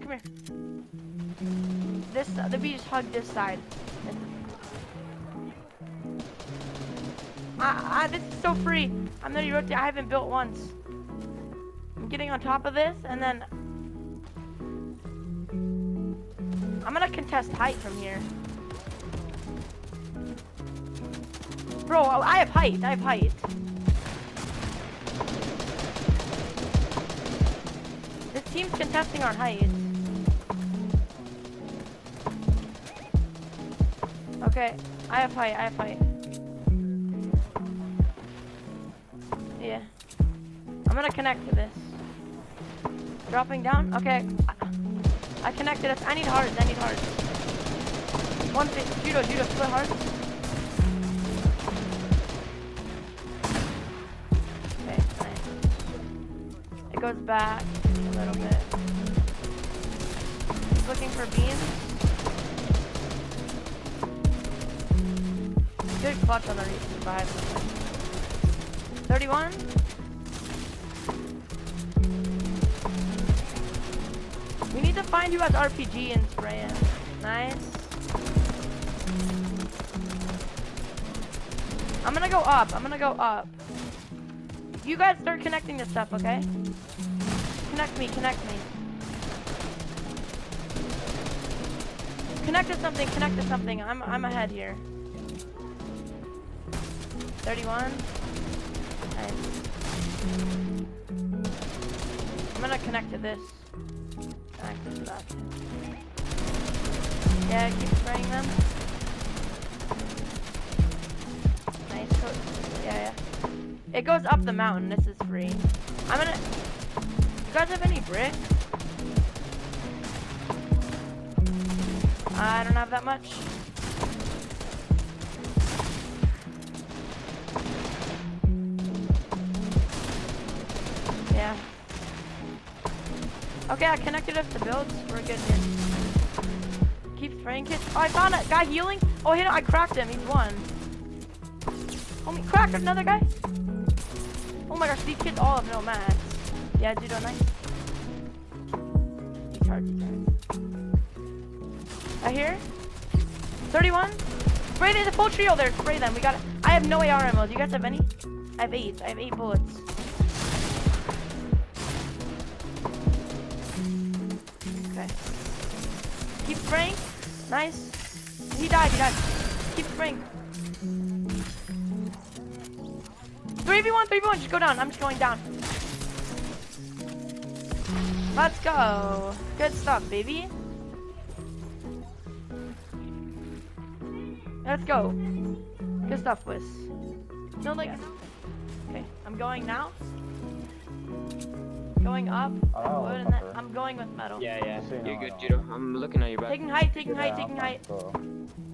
Come here. This, the bee just hugged this side. I, this is so free. I'm gonna rotate. I haven't built once. I'm getting on top of this, and then I'm gonna contest height from here. Bro, I have height. I have height. This team's contesting our height. Okay, I have. I have. Yeah. I'm gonna connect to this. Dropping down? Okay. I, connected it. I need hearts. I need hearts. One thing. Judo, judo, split hearts. Okay, nice. It goes back a little bit. He's looking for beans. Good clutch on the revive. 31. We need to find who has RPG and spray it. Nice. I'm gonna go up. I'm gonna go up. You guys start connecting this stuff, okay? Connect me, connect me. Connect to something, connect to something. I'm I'm ahead here. 31. Nice. I'm gonna connect to this. Connect to that. Yeah, keep spraying them. Nice. co- Yeah, yeah. It goes up the mountain. This is free. I'm gonna. You guys have any brick? I don't have that much. Okay, I connected us to builds. We're good here. Keep spraying kids. Oh, I found a guy healing. Oh, hit him. I cracked him. He's one. Oh, me cracked another guy. Oh my gosh, these kids all have no mats. Yeah, dude, nice. Recharge, recharge. I hear. 31. Spray a full trio there. Spray them. We got. I have no AR ammo. Do you guys have any? I have eight. I have eight bullets. Spraying. Nice. He died. He died. Keep spraying. 3v1, 3v1, just go down. I'm just going down. Let's go. Good stuff, baby. Let's go. Good stuff, Wiz. No, like. Okay, I'm going now. Going up. Oh, wood and then. I'm going with metal. Yeah, yeah. So you know, You're I good. Judo. I'm looking at your back. Taking height, taking height, taking height. so-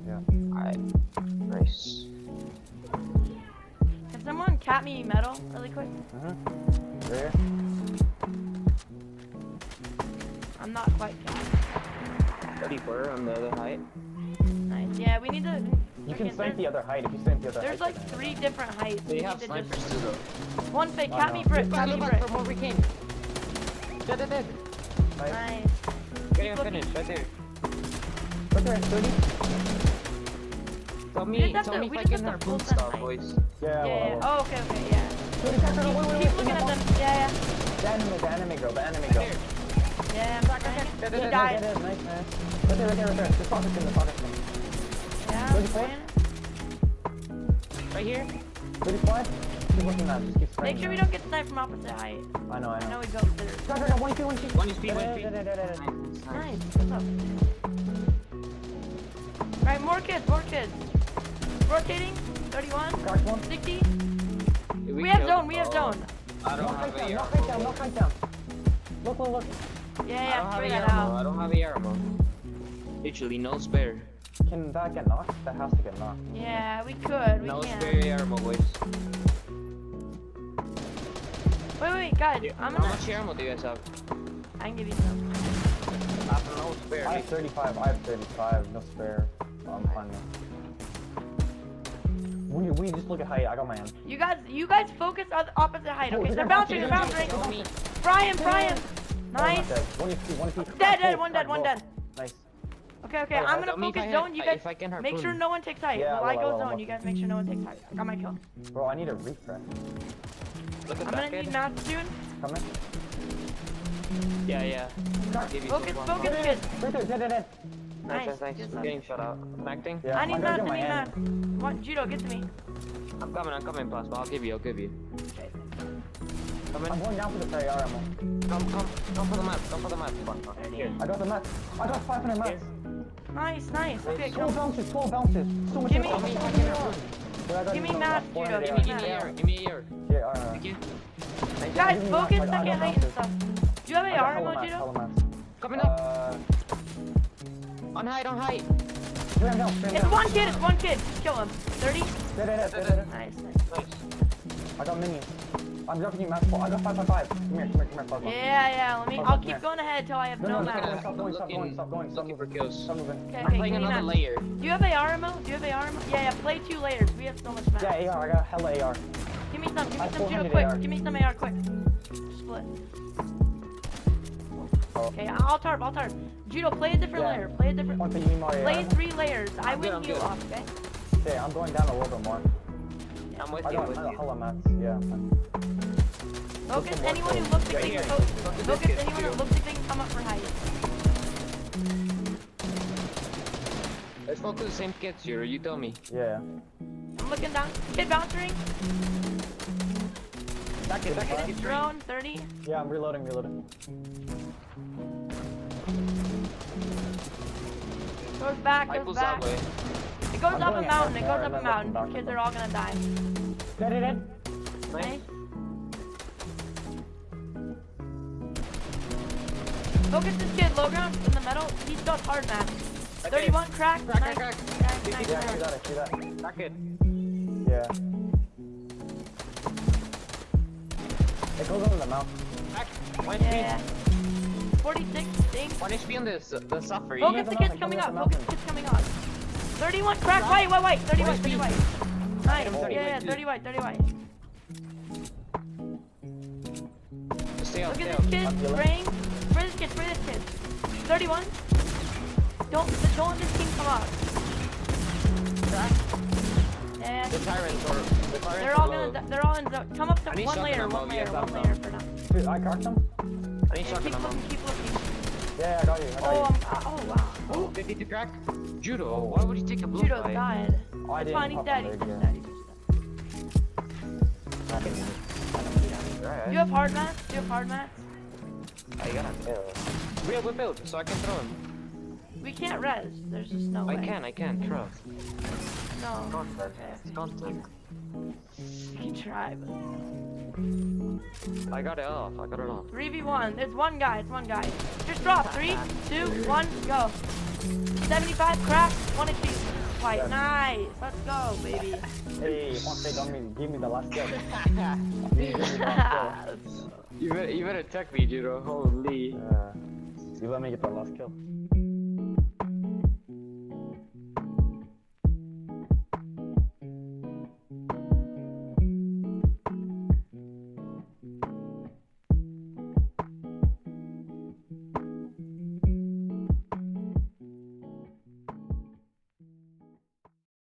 Yeah. Alright. Nice. Can someone cap me metal really quick? Mm-hmm. There. I'm not quite capped. 34 on the other height. Nice. Yeah, we need to. You can freaking- snipe the other height if you snipe the other There's height. like three different heights. They we have need to snipers just too though. one fake. I Cap know. me brick. Cap me brick. Dead, dead, dead. Nice. Nice. Getting finished right there. Right there, 30. Tell me, tell me if I full send stuff, height. boys. Yeah, Yeah. yeah. Oh, okay. Okay. Yeah. Seconds, wait, wait, Keep looking at them. Yeah. box. The anime, the anime girl, the anime girl. Yeah. Yeah. I'm. Dead, He died. Nice, man. Right there, right there, right there. The pocket's in the pocket's in. Yeah. Right here. 35? Keep looking at just keep spraying. Make sure we don't get sniped from opposite height. I know, I I know know. we built through. Got, got, got, one, two, one, dead. Nice, Nice. nice. What's up? Right. More kids. More kids. Rotating. 31. Cracked one. 60. Did We have zone. We have Oh, zone. I don't have down, a knock height down, armor. knock height down. Look, look, look. Yeah. Yeah. don't Spray that armor. I don't have a armor. Literally no spare. Can that get knocked? That has to get knocked. Yeah. We could. We No can. spare armor, boys. Wait. Wait. Guys. Yeah, I'm gonna. much armor do you guys have? I can give you some. I have no spare. I have 35, I have 35, no spare. So I'm fine. We, we just look at height, I got my hand. You guys. You guys focus on the opposite height. Oh, Okay. they're They're bouncing. bouncing, They're they're bouncing. Brian. Brian. Oh, nice. Dead. One HP, one HP. Dead, Oh, dead, one dead, one dead. Nice. Okay, okay, Oh, I'm gonna Tell I focus zone. You guys I can make sure no one takes height. Yeah, While I I go will, zone, will. you guys make sure no one takes height. I got my kill. Bro, I need a refresh. Look at I'm gonna need mats soon. Coming. Yeah, yeah. I'll give you Focus, focus, more. kid. Right there, dead, dead, dead. Nice, Nice, nice, nice. good I'm getting shot out. I'm acting. Yeah, I need I'm mats, gonna I get need my What, Judo, get to me. I'm coming, I'm coming, Plasma. I'll give you, I'll give you. Okay. Coming. I'm going down for the fairy ammo. Come, come, come for the map, come for the map. Plasma. Here. I got the mats. I got 500 mats. Nice, nice. Okay, 12 come. bounces, 12 bounces. So much Give me- ammo. Give me- Fucking give me- hell. Dude, I got give me some mats, 400 Judo, give Give me me give me AR. Yeah, alright, Thank you. Guys, give me mats, focus, I got- I second height and stuff. Do you have I got AR ammo, Judo? Coming up. Uh, On height, on height. ram down, ram It's down. one kid, it's one kid. Kill him. 30? Dead, dead, dead, dead, dead. Nice, nice. Nice. I got minions. I'm dropping you mats. Oh, I got 555. Come here, come here, come here, Plasma. Yeah, yeah, let me, Hold I'll on, keep yeah. going ahead till I have No, no no, Look at no, stop going, stop going, stop going, stop moving. kills. Stop moving. Okay, I'm playing give another mats. layer. Do you have AR ammo? Do you have AR ammo? Yeah, yeah, play two layers. We have so much mats. Yeah, AR, I got hella AR. Give me some, give me some Judo 400 quick. AR. Give me some AR quick. Split. Oh. Okay, I'll tarp, I'll tarp. Judo, play a different Yeah. layer. Play a different. One thing, you need more Play three layers. I I'm good, win I'm you good. off, okay? Okay, I'm going down a little bit more. I'm with I you, got with I got you. hella mats. Yeah. Focus anyone who looks like Right they can focus. Focus this Focus kid, anyone who looks like they can come up for height. Let's focus the same kids here, you tell me. Yeah. I'm looking down. Kid bouncing. Back it, back it, keep trying. Drone, 30. Yeah, I'm reloading, reloading. Goes back, Hype goes was that back. way. It goes I'm up a mountain. It goes up a mountain. looking back Kids at are all gonna die. Dead, dead, dead. Nice. Nice. Focus this kid, low ground, in the middle. He still has hard mats. Right 31 crack. Crack, nice. crack, Nice, crack. nice, Yeah, I nice. see that, I see that. Back it. Yeah. It goes over the mount. Back. One Yeah. HP. 46, ding. One HP on this, the suffer. You Focus the the kids coming up. Focus the the kids coming up. 31 crack. White, white, white. 30 white, 30 white. Nice. him, Yeah, 30 yeah, 30 white, 30 white. stay out, Look stay at out. this kid I'm spraying. Spray this kid, spray this kid. 31. Don't, don't let this team come out. Crack. Yeah. The tyrants or the tyrants They're all low. gonna, they're all in the, come up to need one shotgun layer, one we layer, have one that layer for now. Dude, I cracked him. I need Yeah, shotgun keep looking, keep looking. Yeah, I got you, I got Oh, you. um, uh, oh wow. Oh, 52 crack. Judo, why would you take a blue Judo's fight? died. Oh, I It's didn't fine, he's pop dead, my he's leg, just yeah. dead, he's just dead. Right. Do you have hard mats? Do you have hard mats? I gotta kill. Real whip build, so I can throw him. We can't res. There's just no way. I can, I can, trust. No. Contact. Okay. Contact. You can try, but. I got it off, I got it off. 3v1. There's one guy. It's one guy. Just drop. Three, two, one, go. 75 crack. One HP. White. Yes. Nice. Let's go, baby. Hey, once they done me, give me the last kill. You give me the last Let's go. You better, you better check me, Judo. Holy. kill. Uh, you let me get the last kill.